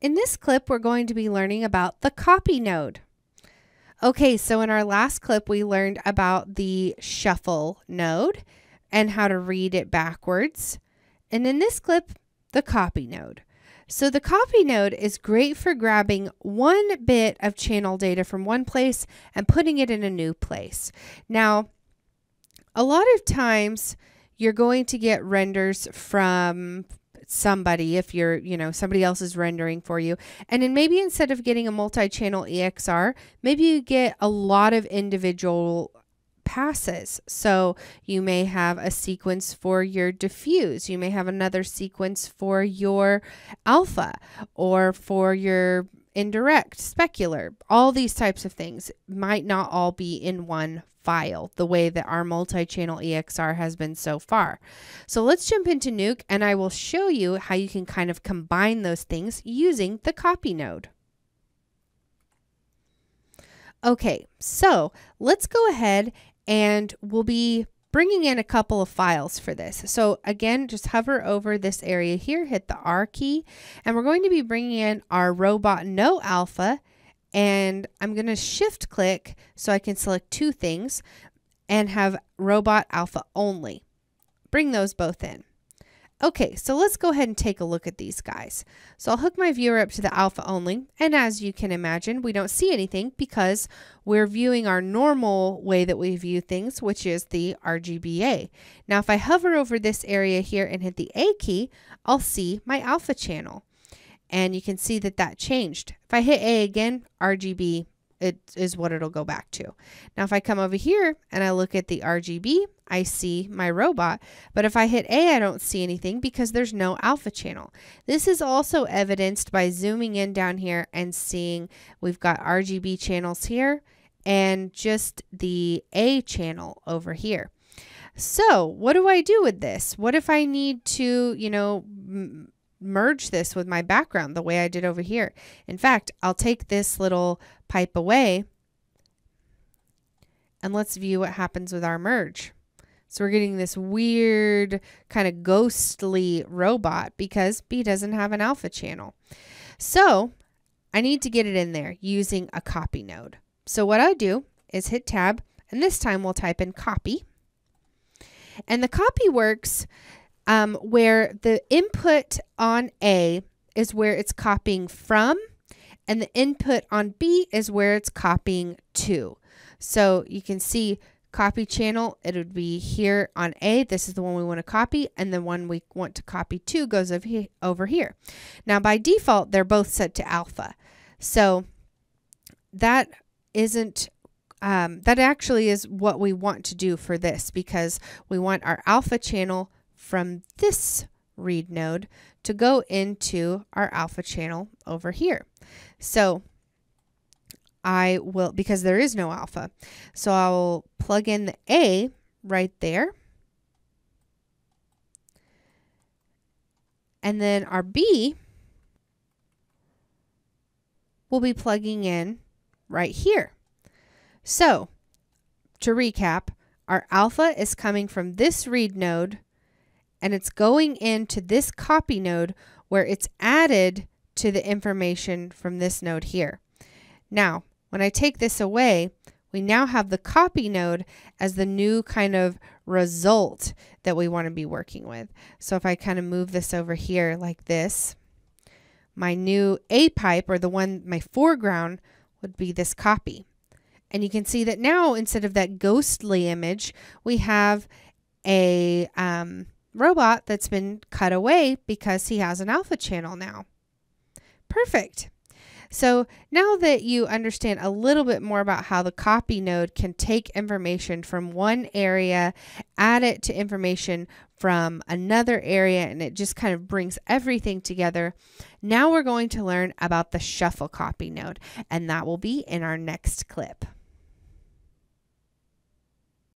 In this clip, we're going to be learning about the copy node. Okay, so in our last clip, we learned about the shuffle node and how to read it backwards. And in this clip, the copy node. So the copy node is great for grabbing one bit of channel data from one place and putting it in a new place. Now, a lot of times you're going to get renders from somebody if you're, you know, somebody else is rendering for you. And then maybe instead of getting a multi-channel EXR, maybe you get a lot of individual passes. So you may have a sequence for your diffuse. You may have another sequence for your alpha or for your indirect, specular. All these types of things might not all be in one file the way that our multi-channel EXR has been so far. So let's jump into Nuke and I will show you how you can kind of combine those things using the copy node. Okay, so let's go ahead and we'll be bringing in a couple of files for this. So again, just hover over this area here, hit the R key, and we're going to be bringing in our robot no alpha and I'm going to shift click so I can select two things and have robot alpha only. Bring those both in. Okay, so let's go ahead and take a look at these guys. So I'll hook my viewer up to the alpha only, and as you can imagine, we don't see anything because we're viewing our normal way that we view things, which is the RGBA. Now, if I hover over this area here and hit the A key, I'll see my alpha channel and you can see that that changed. If I hit A again, RGB it is what it'll go back to. Now, if I come over here and I look at the RGB, I see my robot. But if I hit A, I don't see anything because there's no alpha channel. This is also evidenced by zooming in down here and seeing we've got RGB channels here and just the A channel over here. So what do I do with this? What if I need to, you know, merge this with my background the way I did over here. In fact, I'll take this little pipe away and let's view what happens with our merge. So we're getting this weird kind of ghostly robot because B doesn't have an alpha channel. So I need to get it in there using a copy node. So what I do is hit tab and this time we'll type in copy. And the copy works um, where the input on A is where it's copying from, and the input on B is where it's copying to. So you can see copy channel, it would be here on A. This is the one we want to copy, and the one we want to copy to goes over here. Now, by default, they're both set to alpha. So that isn't um, that actually is what we want to do for this because we want our alpha channel from this read node to go into our alpha channel over here. So I will, because there is no alpha, so I'll plug in the A right there. And then our B will be plugging in right here. So to recap, our alpha is coming from this read node and it's going into this copy node where it's added to the information from this node here. Now, when I take this away, we now have the copy node as the new kind of result that we want to be working with. So if I kind of move this over here like this, my new A pipe or the one, my foreground would be this copy. And you can see that now instead of that ghostly image, we have a, um, robot that's been cut away because he has an alpha channel now. Perfect. So now that you understand a little bit more about how the copy node can take information from one area, add it to information from another area, and it just kind of brings everything together. Now we're going to learn about the shuffle copy node, and that will be in our next clip.